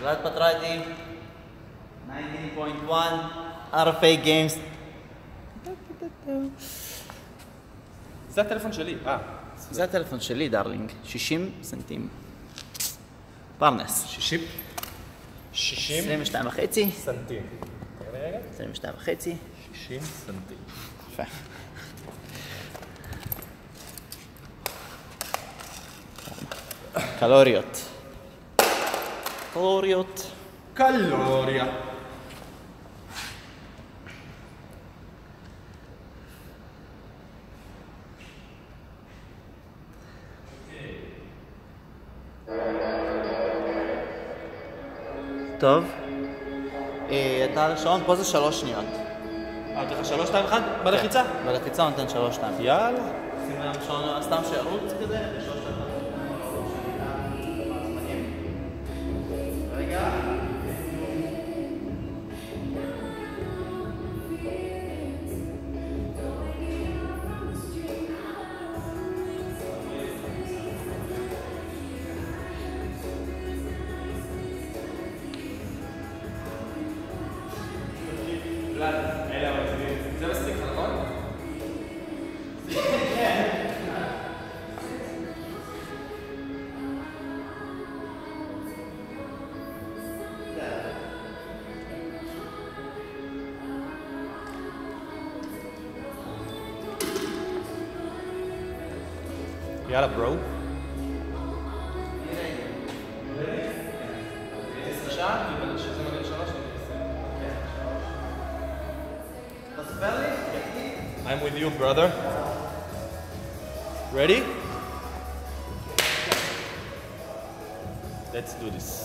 גלעד פטרייטי, 19.1, RFA Games. זה הטלפון שלי. אה. זה הטלפון שלי, דרלינג, 60 סנטים. פרנס, 60? 60 22 וחצי, סנטים. תראה לי רגע. 22 וחצי. 60 סנטים. יפה. קלוריות. קלוריות. קלוריה. טוב. אה, אתה השעון, פה זה שלוש שניות. אה, נותן לך 3, 2, 1? בלחיצה? בלחיצה הוא נותן שלוש שתיים. יאללה. שים להם שעון, סתם שירוץ כזה, Yalla bro. I'm with you, brother. Ready? Let's do this.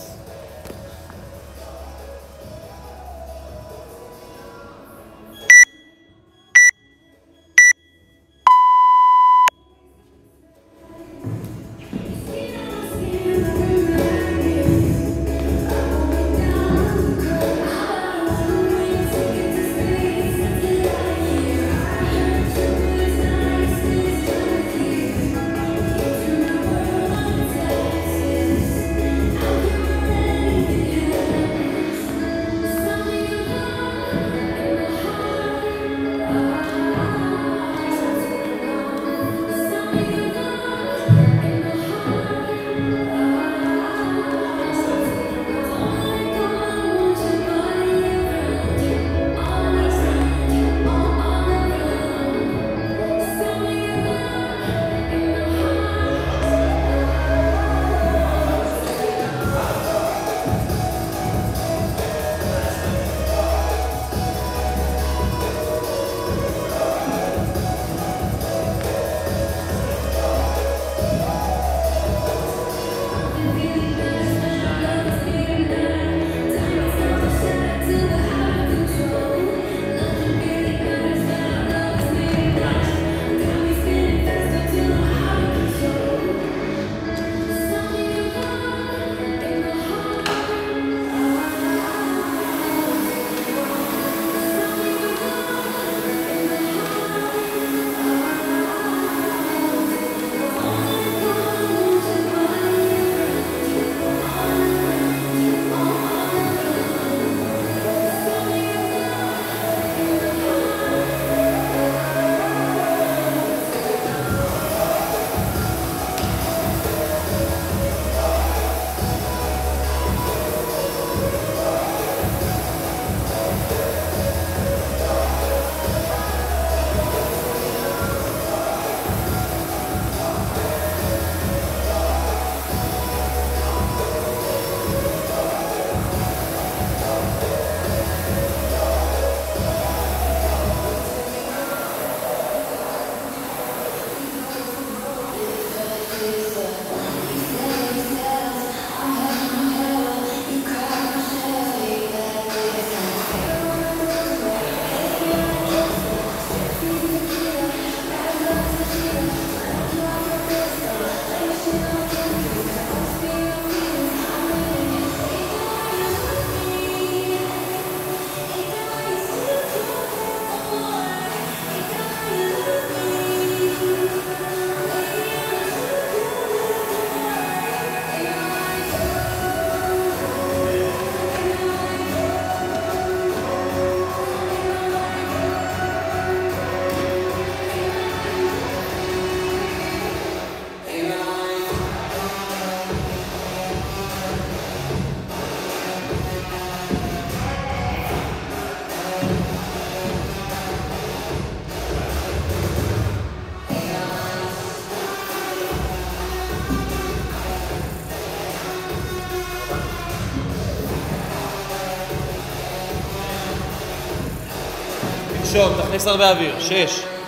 שון, תכניס הרבה אוויר. שש.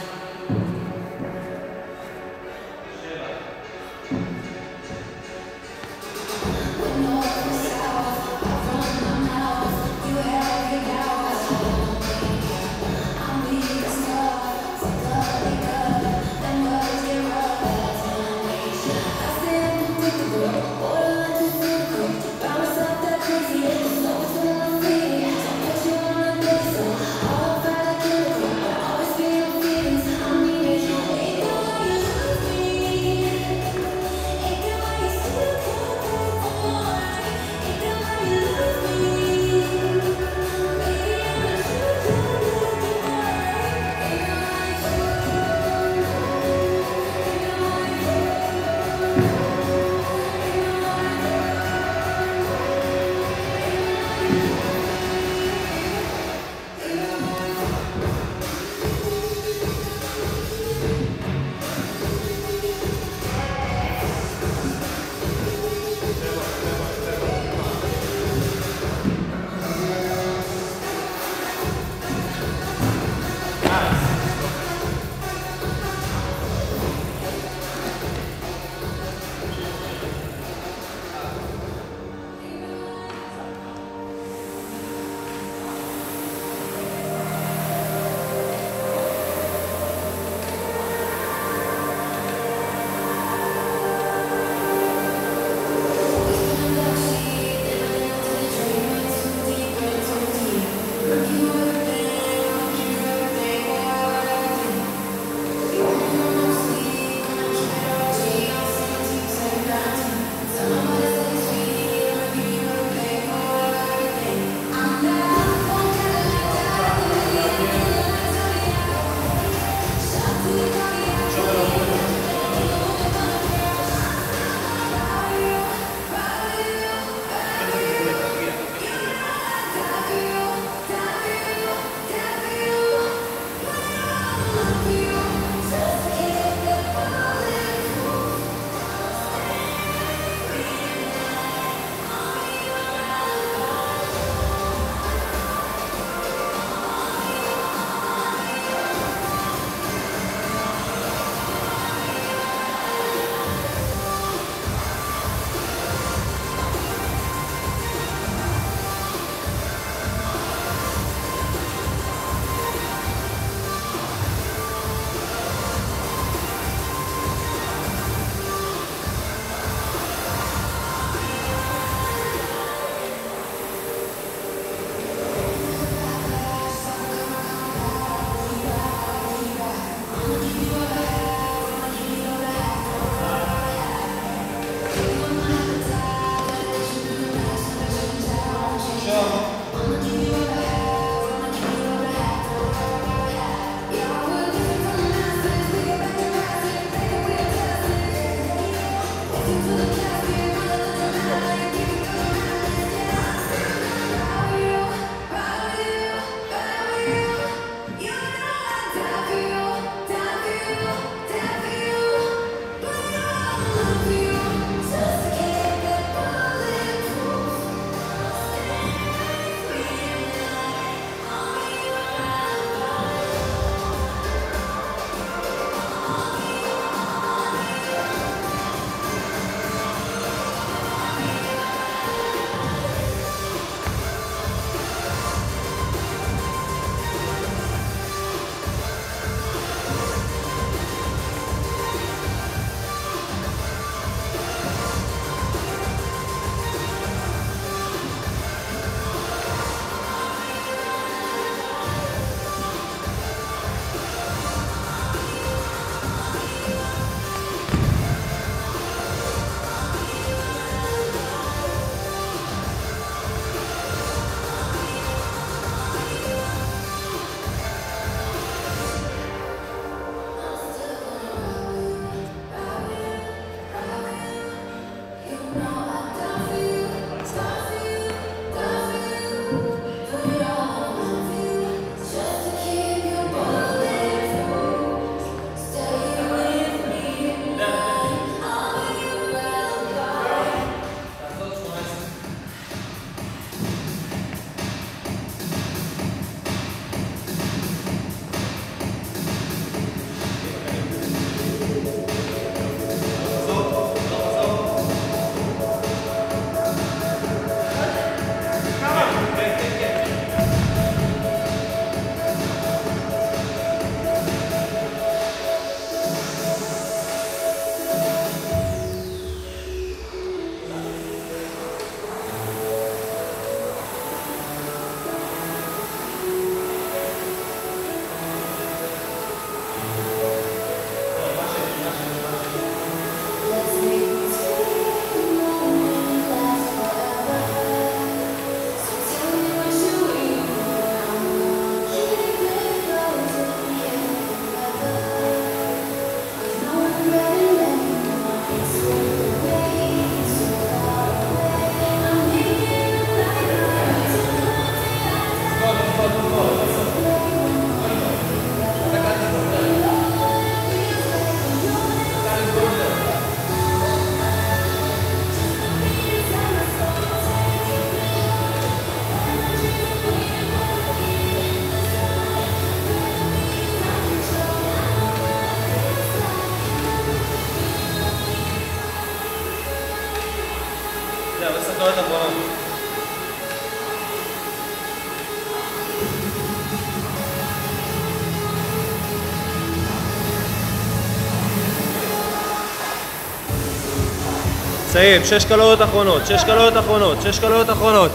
סיים, שש קלוריות אחרונות, שש קלוריות אחרונות, שש קלוריות אחרונות.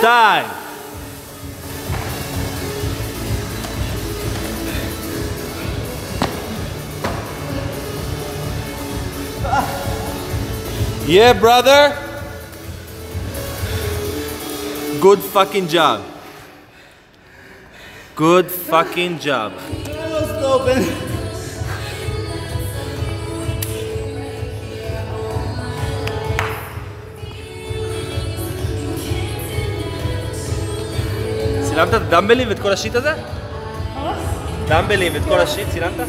טיים! Yeah, brother. Good fucking job. Good fucking job. צילמת את הדמבלים ואת כל השיט הזה? דמבלים ואת כל השיט צילמת?